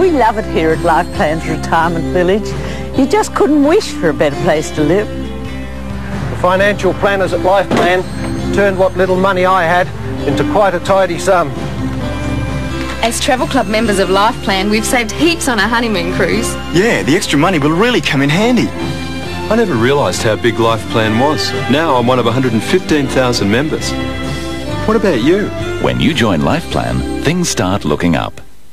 We love it here at Lifeplan's Retirement Village. You just couldn't wish for a better place to live. The financial planners at Lifeplan turned what little money I had into quite a tidy sum. As Travel Club members of Lifeplan, we've saved heaps on our honeymoon cruise. Yeah, the extra money will really come in handy. I never realised how big Life Plan was. Now I'm one of 115,000 members. What about you? When you join Life Plan, things start looking up.